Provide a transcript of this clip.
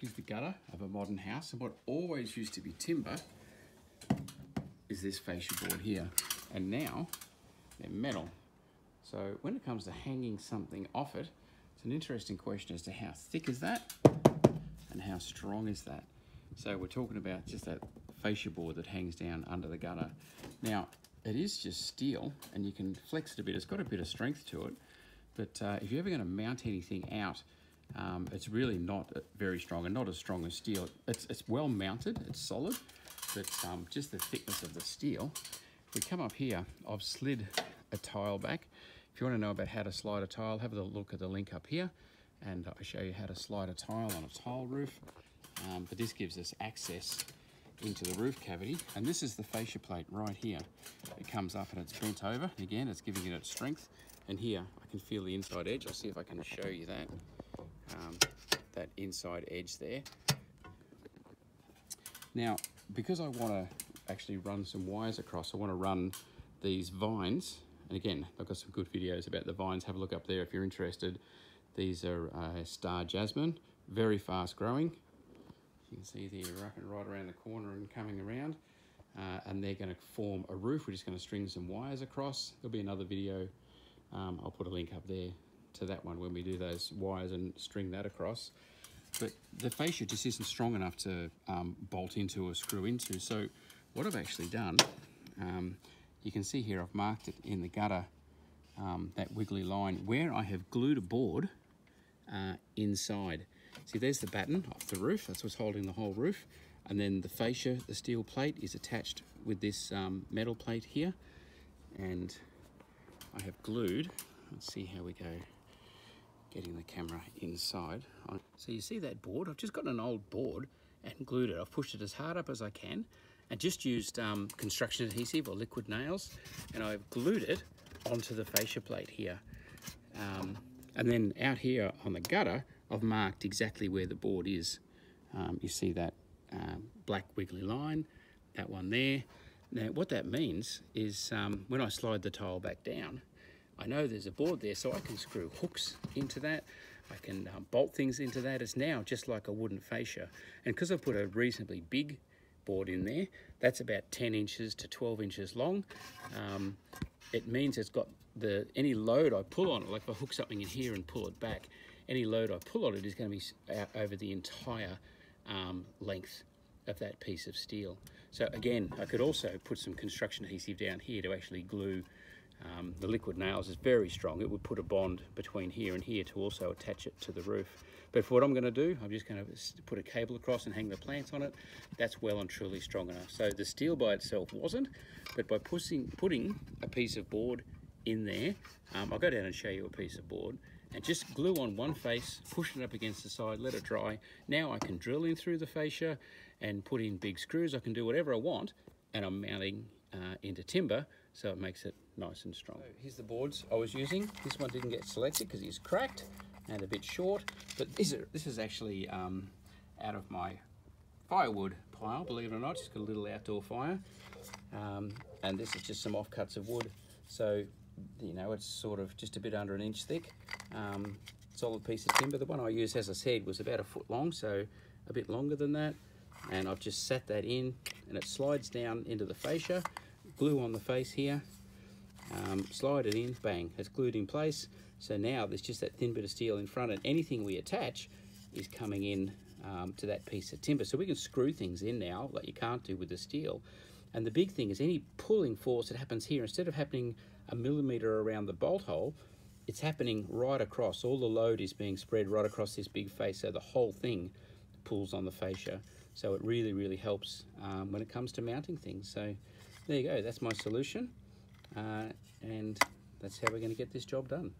is the gutter of a modern house and what always used to be timber is this fascia board here and now they're metal. So when it comes to hanging something off it, it's an interesting question as to how thick is that and how strong is that. So we're talking about just that fascia board that hangs down under the gutter. Now, it is just steel and you can flex it a bit. It's got a bit of strength to it, but uh, if you're ever gonna mount anything out, um, it's really not very strong and not as strong as steel. It's, it's well mounted, it's solid, but um, just the thickness of the steel. We come up here, I've slid a tile back. If you want to know about how to slide a tile, have a look at the link up here and I'll show you how to slide a tile on a tile roof. Um, but this gives us access into the roof cavity and this is the fascia plate right here. It comes up and it's bent over. Again, it's giving it its strength. And here, I can feel the inside edge. I'll see if I can show you that, um, that inside edge there. Now, because I want to actually run some wires across, I want to run these vines. And again, I've got some good videos about the vines. Have a look up there if you're interested. These are uh, star jasmine, very fast growing. You can see they're wrapping right around the corner and coming around. Uh, and they're going to form a roof. We're just going to string some wires across. There'll be another video. Um, I'll put a link up there to that one when we do those wires and string that across but the fascia just isn't strong enough to um, bolt into or screw into. So what I've actually done, um, you can see here I've marked it in the gutter, um, that wiggly line, where I have glued a board uh, inside. See, there's the batten off the roof. That's what's holding the whole roof. And then the fascia, the steel plate, is attached with this um, metal plate here. And I have glued, let's see how we go getting the camera inside. So you see that board? I've just got an old board and glued it. I've pushed it as hard up as I can and just used um, construction adhesive or liquid nails and I've glued it onto the fascia plate here. Um, and then out here on the gutter, I've marked exactly where the board is. Um, you see that um, black wiggly line, that one there. Now what that means is um, when I slide the tile back down, I know there's a board there so I can screw hooks into that. I can um, bolt things into that. It's now just like a wooden fascia. And because I've put a reasonably big board in there, that's about 10 inches to 12 inches long. Um, it means it's got the any load I pull on it, like if I hook something in here and pull it back, any load I pull on it is going to be out over the entire um, length of that piece of steel. So again, I could also put some construction adhesive down here to actually glue um, the liquid nails is very strong. It would put a bond between here and here to also attach it to the roof. But for what I'm going to do, I'm just going to put a cable across and hang the plants on it. That's well and truly strong enough. So the steel by itself wasn't, but by pushing, putting a piece of board in there, um, I'll go down and show you a piece of board, and just glue on one face, push it up against the side, let it dry. Now I can drill in through the fascia and put in big screws. I can do whatever I want, and I'm mounting uh, into timber so it makes it nice and strong. So here's the boards I was using. This one didn't get selected because it's cracked and a bit short, but this is, this is actually um, out of my firewood pile, believe it or not, just got a little outdoor fire. Um, and this is just some offcuts of wood. So, you know, it's sort of just a bit under an inch thick. Um, solid piece of timber. The one I used, as I said, was about a foot long, so a bit longer than that. And I've just set that in and it slides down into the fascia glue on the face here, um, slide it in, bang, it's glued in place. So now there's just that thin bit of steel in front and anything we attach is coming in um, to that piece of timber. So we can screw things in now like you can't do with the steel. And the big thing is any pulling force that happens here, instead of happening a millimeter around the bolt hole, it's happening right across. All the load is being spread right across this big face, so the whole thing pulls on the fascia. So it really, really helps um, when it comes to mounting things. So there you go, that's my solution. Uh, and that's how we're going to get this job done.